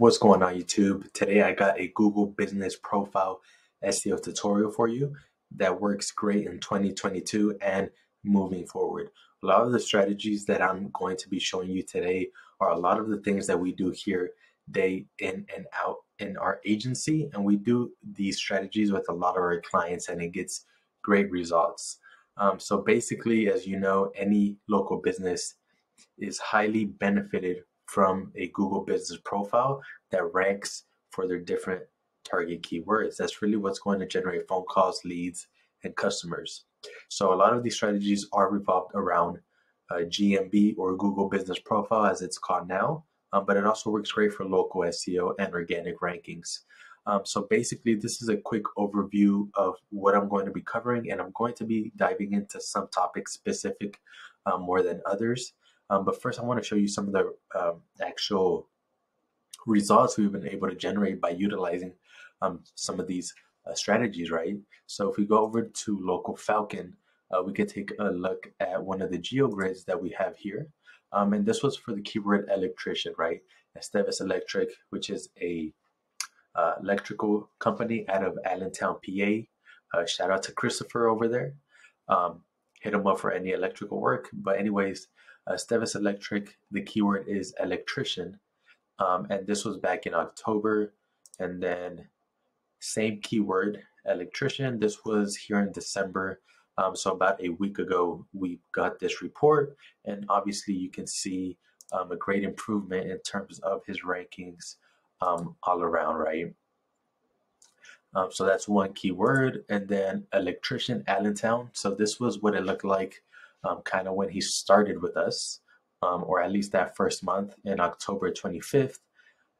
What's going on YouTube? Today I got a Google Business Profile SEO tutorial for you that works great in 2022 and moving forward. A lot of the strategies that I'm going to be showing you today are a lot of the things that we do here day in and out in our agency and we do these strategies with a lot of our clients and it gets great results. Um, so basically, as you know, any local business is highly benefited from a Google business profile that ranks for their different target keywords. That's really what's going to generate phone calls, leads, and customers. So a lot of these strategies are revolved around uh, GMB or Google Business Profile as it's called now, um, but it also works great for local SEO and organic rankings. Um, so basically, this is a quick overview of what I'm going to be covering, and I'm going to be diving into some topics specific um, more than others. Um, but first, I want to show you some of the um, actual results we've been able to generate by utilizing um, some of these uh, strategies, right? So if we go over to Local Falcon, uh, we could take a look at one of the geogrids that we have here. Um, and this was for the keyword electrician, right? Esteves Electric, which is a uh, electrical company out of Allentown, PA. Uh, shout out to Christopher over there. Um, hit him up for any electrical work. But anyways, uh, Stevis Electric, the keyword is electrician. Um, and this was back in October. And then same keyword, electrician. This was here in December. Um, so about a week ago, we got this report. And obviously you can see um, a great improvement in terms of his rankings um, all around, right? Um, so that's one keyword. And then electrician Allentown. So this was what it looked like um, kind of when he started with us, um, or at least that first month in October 25th.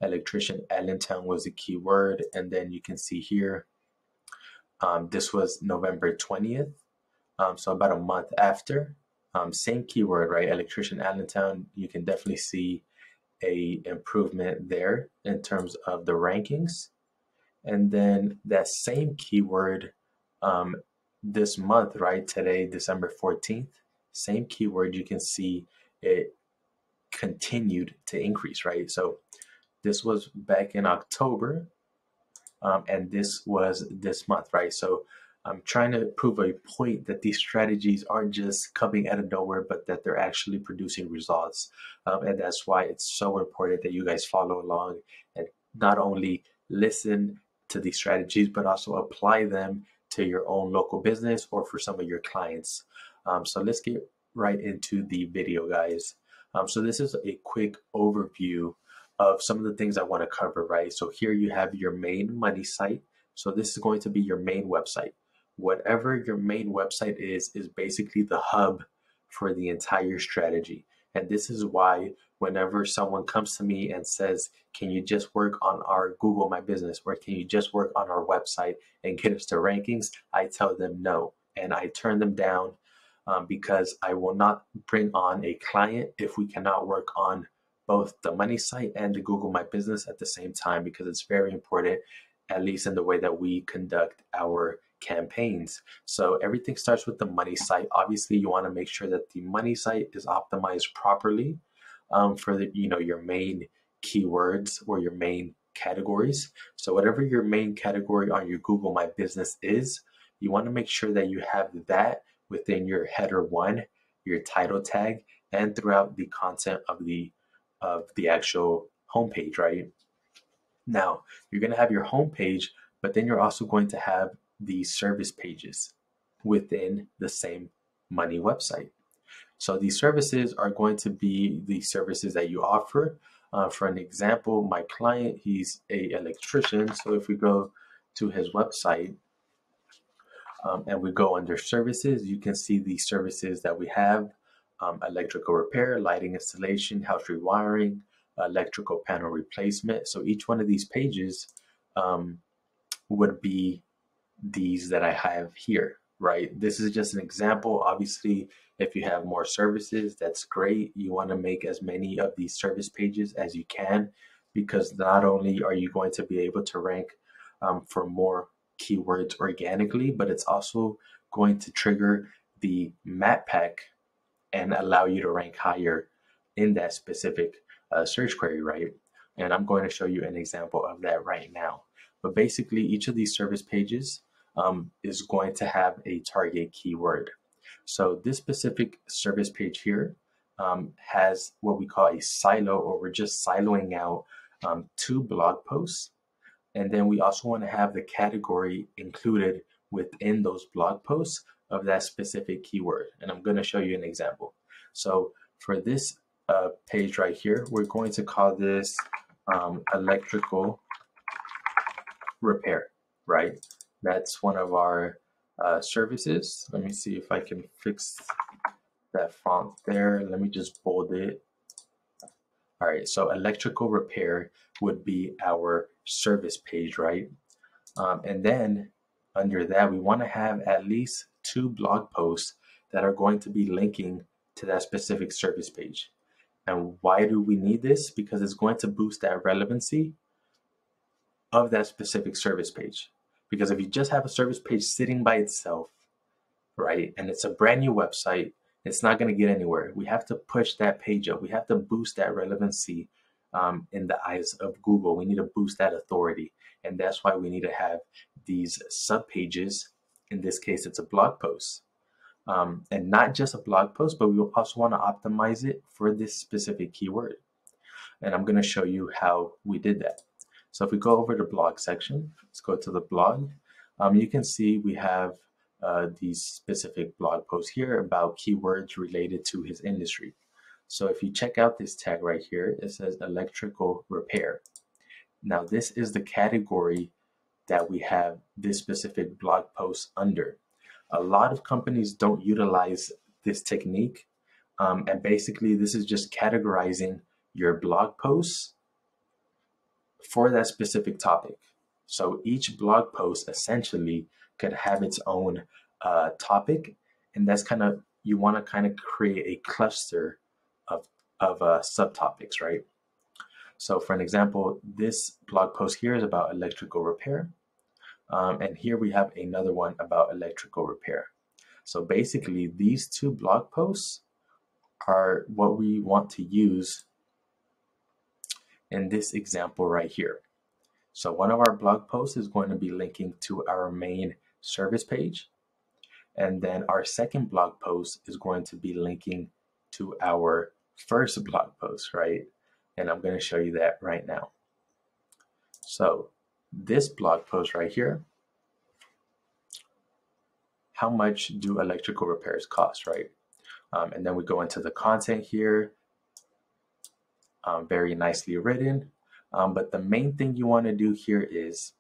Electrician Allentown was a key word. And then you can see here, um, this was November 20th. Um, so about a month after. Um, same keyword, right? Electrician Allentown. You can definitely see a improvement there in terms of the rankings. And then that same keyword um, this month, right? Today, December 14th, same keyword, you can see it continued to increase, right? So this was back in October, um, and this was this month, right? So I'm trying to prove a point that these strategies aren't just coming out of nowhere, but that they're actually producing results. Um, and that's why it's so important that you guys follow along and not only listen to these strategies, but also apply them to your own local business or for some of your clients. Um, so let's get right into the video, guys. Um, so this is a quick overview of some of the things I want to cover, right? So here you have your main money site. So this is going to be your main website. Whatever your main website is, is basically the hub for the entire strategy. And this is why whenever someone comes to me and says, Can you just work on our Google My Business or can you just work on our website and get us to rankings? I tell them no. And I turn them down um, because I will not bring on a client if we cannot work on both the money site and the Google My Business at the same time because it's very important, at least in the way that we conduct our campaigns. So everything starts with the money site. Obviously, you want to make sure that the money site is optimized properly um, for the you know your main keywords or your main categories. So whatever your main category on your Google My Business is, you want to make sure that you have that within your header one, your title tag, and throughout the content of the of the actual homepage, right? Now, you're going to have your homepage, but then you're also going to have the service pages within the same money website. So these services are going to be the services that you offer. Uh, for an example, my client, he's a electrician. So if we go to his website, um, and we go under services, you can see the services that we have um, electrical repair, lighting installation, house rewiring, electrical panel replacement. So each one of these pages um, would be these that I have here, right? This is just an example. Obviously, if you have more services, that's great. You want to make as many of these service pages as you can because not only are you going to be able to rank um, for more keywords organically, but it's also going to trigger the map pack and allow you to rank higher in that specific uh, search query, right? And I'm going to show you an example of that right now. But basically, each of these service pages um, is going to have a target keyword. So this specific service page here um, has what we call a silo, or we're just siloing out um, two blog posts. And then we also want to have the category included within those blog posts of that specific keyword. And I'm going to show you an example. So for this uh, page right here, we're going to call this um, electrical repair, right? That's one of our uh, services. Let me see if I can fix that font there. Let me just bold it. All right, so electrical repair would be our service page, right? Um, and then under that, we want to have at least two blog posts that are going to be linking to that specific service page. And why do we need this? Because it's going to boost that relevancy of that specific service page. Because if you just have a service page sitting by itself, right, and it's a brand new website, it's not going to get anywhere. We have to push that page up. We have to boost that relevancy um, in the eyes of Google. We need to boost that authority. And that's why we need to have these sub pages. In this case, it's a blog post. Um, and not just a blog post, but we also want to optimize it for this specific keyword. And I'm going to show you how we did that. So if we go over to the blog section, let's go to the blog. Um, you can see we have uh, these specific blog posts here about keywords related to his industry. So if you check out this tag right here, it says electrical repair. Now this is the category that we have this specific blog post under. A lot of companies don't utilize this technique. Um, and basically this is just categorizing your blog posts for that specific topic. So each blog post essentially could have its own uh, topic, and that's kind of you want to kind of create a cluster of uh, subtopics, right? So, for an example, this blog post here is about electrical repair, um, and here we have another one about electrical repair. So basically, these two blog posts are what we want to use in this example right here. So one of our blog posts is going to be linking to our main service page. And then our second blog post is going to be linking to our first blog post, right? And I'm going to show you that right now. So this blog post right here, how much do electrical repairs cost, right? Um, and then we go into the content here, um, very nicely written. Um, but the main thing you want to do here is,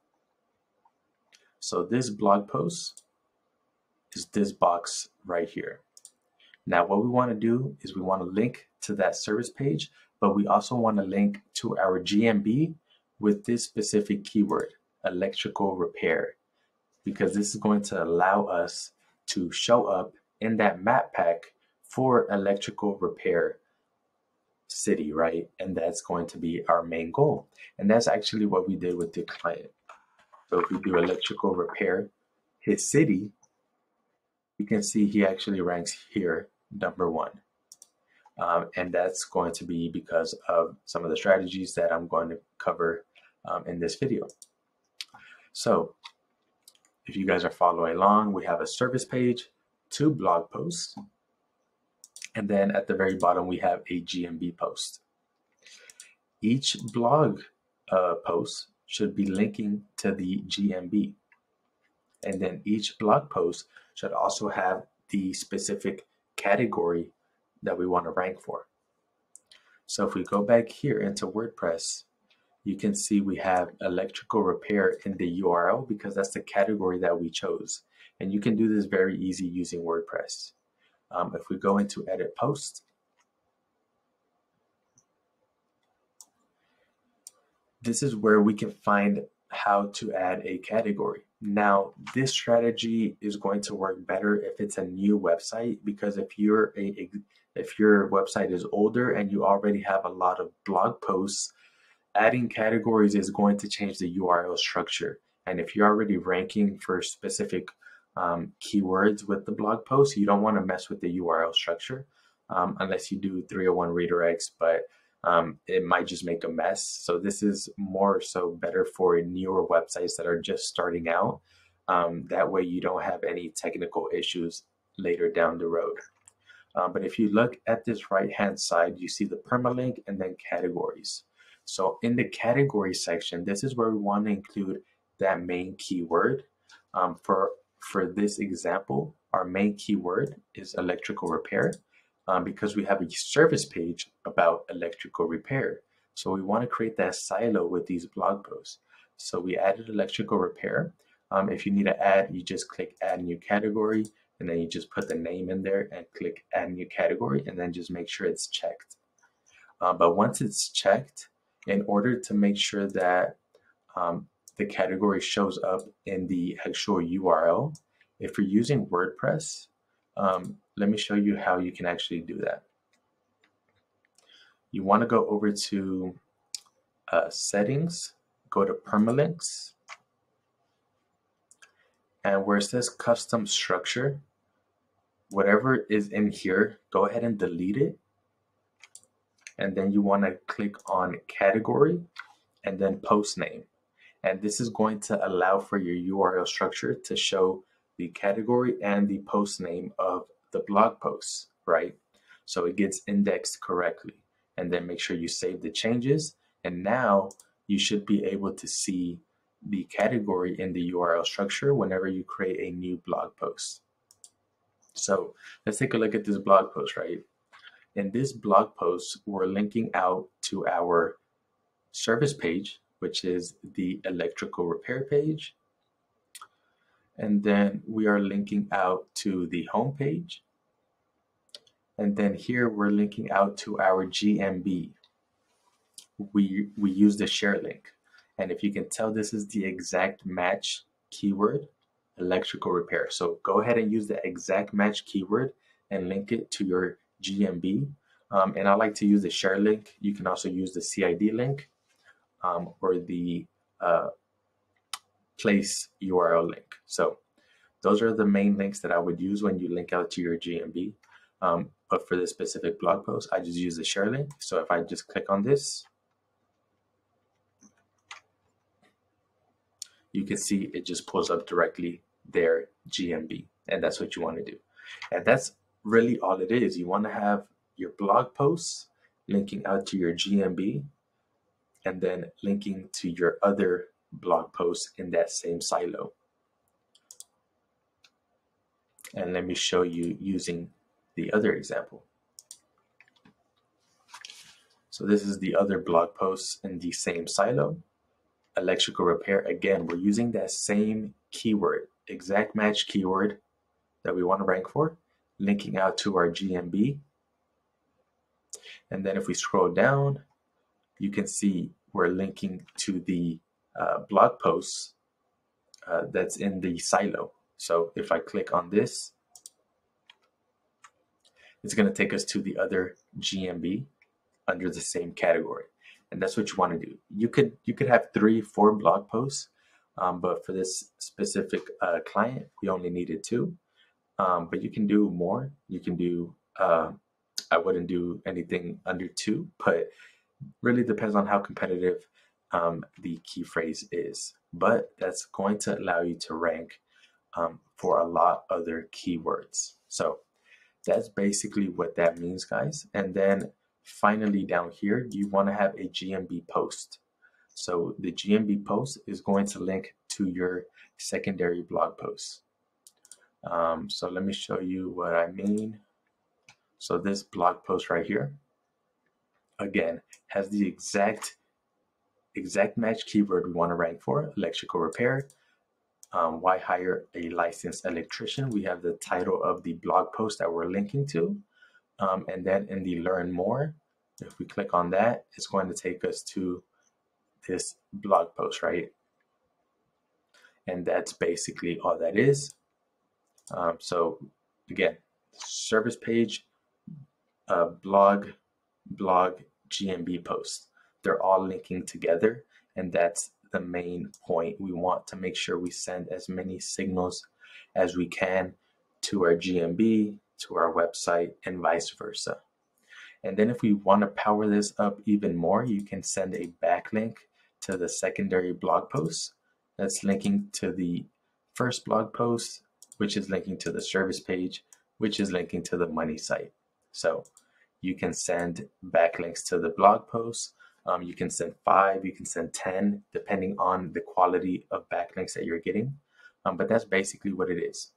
so this blog post is this box right here. Now what we want to do is we want to link to that service page, but we also want to link to our GMB with this specific keyword, electrical repair, because this is going to allow us to show up in that map pack for electrical repair city, right? And that's going to be our main goal. And that's actually what we did with the client. So if we do electrical repair, his city, you can see he actually ranks here, number one. Um, and that's going to be because of some of the strategies that I'm going to cover um, in this video. So if you guys are following along, we have a service page, two blog posts, and then at the very bottom, we have a GMB post. Each blog uh, post should be linking to the GMB. And then each blog post should also have the specific category that we want to rank for. So if we go back here into WordPress, you can see we have electrical repair in the URL because that's the category that we chose. And you can do this very easy using WordPress. Um, if we go into edit post, this is where we can find how to add a category. Now, this strategy is going to work better if it's a new website because if you're a if your website is older and you already have a lot of blog posts, adding categories is going to change the URL structure. And if you're already ranking for specific um, keywords with the blog post. You don't want to mess with the URL structure um, unless you do 301 redirects. But um, it might just make a mess. So this is more so better for newer websites that are just starting out. Um, that way you don't have any technical issues later down the road. Um, but if you look at this right hand side, you see the permalink and then categories. So in the category section, this is where we want to include that main keyword. Um, for, for this example, our main keyword is electrical repair um, because we have a service page about electrical repair. So we want to create that silo with these blog posts. So we added electrical repair. Um, if you need to add, you just click add new category and then you just put the name in there and click add new category and then just make sure it's checked. Uh, but once it's checked, in order to make sure that um, the category shows up in the actual URL, if you're using WordPress, um, let me show you how you can actually do that. You want to go over to uh, settings, go to permalinks, and where it says custom structure, whatever is in here, go ahead and delete it. And then you want to click on category and then post name. And this is going to allow for your URL structure to show the category and the post name of the blog posts, right? So it gets indexed correctly. And then make sure you save the changes. And now you should be able to see the category in the URL structure whenever you create a new blog post. So let's take a look at this blog post, right? In this blog post, we're linking out to our service page, which is the electrical repair page. And then we are linking out to the home page. And then here we're linking out to our GMB. We, we use the share link. And if you can tell, this is the exact match keyword, electrical repair. So go ahead and use the exact match keyword and link it to your GMB. Um, and I like to use the share link. You can also use the CID link um, or the uh, place URL link. So those are the main links that I would use when you link out to your GMB. Um, but for this specific blog post, I just use the share link. So if I just click on this, you can see it just pulls up directly their GMB. And that's what you want to do. And that's really all it is. You want to have your blog posts linking out to your GMB and then linking to your other blog posts in that same silo. And let me show you using the other example. So this is the other blog post in the same silo. Electrical repair, again, we're using that same keyword, exact match keyword that we want to rank for, linking out to our GMB. And then if we scroll down, you can see we're linking to the uh, blog posts uh, that's in the silo. So if I click on this, it's going to take us to the other GMB under the same category. And that's what you want to do. You could you could have three, four blog posts, um, but for this specific uh, client, we only needed two. Um, but you can do more. You can do. Uh, I wouldn't do anything under two, but really depends on how competitive um, the key phrase is. But that's going to allow you to rank um, for a lot other keywords. So that's basically what that means, guys. And then finally down here, you want to have a GMB post. So the GMB post is going to link to your secondary blog post. Um, so let me show you what I mean. So this blog post right here, again, has the exact exact match keyword we want to rank for, electrical repair um, why hire a licensed electrician. We have the title of the blog post that we're linking to. Um, and then in the learn more, if we click on that, it's going to take us to this blog post, right? And that's basically all that is. Um, so again, service page, uh, blog, blog, GMB post. They're all linking together and that's the main point. We want to make sure we send as many signals as we can to our GMB, to our website, and vice versa. And then if we want to power this up even more, you can send a backlink to the secondary blog post that's linking to the first blog post, which is linking to the service page, which is linking to the money site. So you can send backlinks to the blog post. Um, you can send five, you can send 10, depending on the quality of backlinks that you're getting. Um, but that's basically what it is.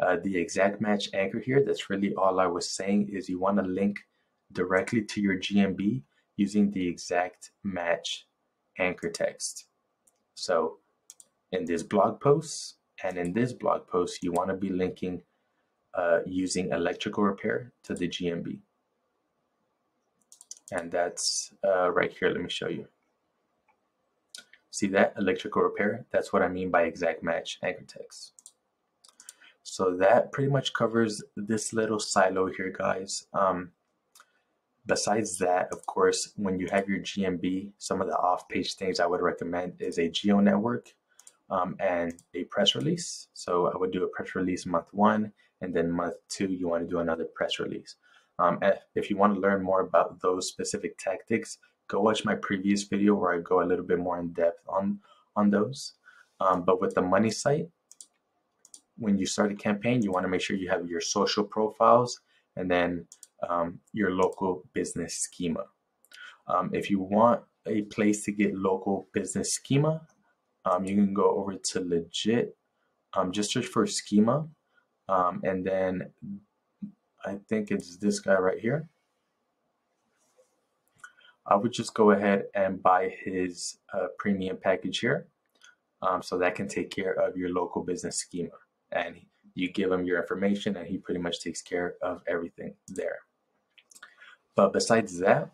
Uh, the exact match anchor here, that's really all I was saying is you want to link directly to your GMB using the exact match anchor text. So in this blog post and in this blog post, you want to be linking uh, using electrical repair to the GMB. And that's uh, right here. Let me show you. See that electrical repair? That's what I mean by exact match anchor text. So that pretty much covers this little silo here, guys. Um, besides that, of course, when you have your GMB, some of the off-page things I would recommend is a geo network um, and a press release. So I would do a press release month one, and then month two, you want to do another press release. Um, if you want to learn more about those specific tactics, go watch my previous video where I go a little bit more in depth on, on those. Um, but with the money site, when you start a campaign, you want to make sure you have your social profiles and then um, your local business schema. Um, if you want a place to get local business schema, um, you can go over to Legiit, um, just search for schema, um, and then I think it's this guy right here. I would just go ahead and buy his uh, premium package here. Um, so that can take care of your local business schema. And you give him your information and he pretty much takes care of everything there. But besides that,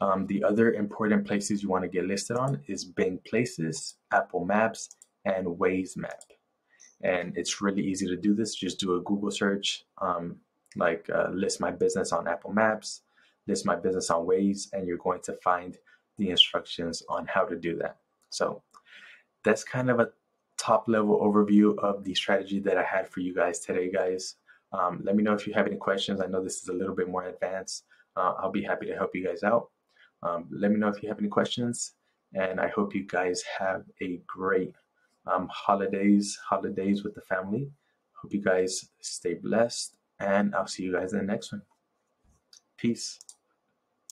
um, the other important places you want to get listed on is Bing Places, Apple Maps, and Waze Map. And it's really easy to do this. Just do a Google search, um, like uh, list my business on Apple Maps, list my business on Waze, and you're going to find the instructions on how to do that. So that's kind of a top level overview of the strategy that I had for you guys today, guys. Um, let me know if you have any questions. I know this is a little bit more advanced. Uh, I'll be happy to help you guys out. Um, let me know if you have any questions, and I hope you guys have a great um, holidays, holidays with the family. Hope you guys stay blessed, and I'll see you guys in the next one. Peace.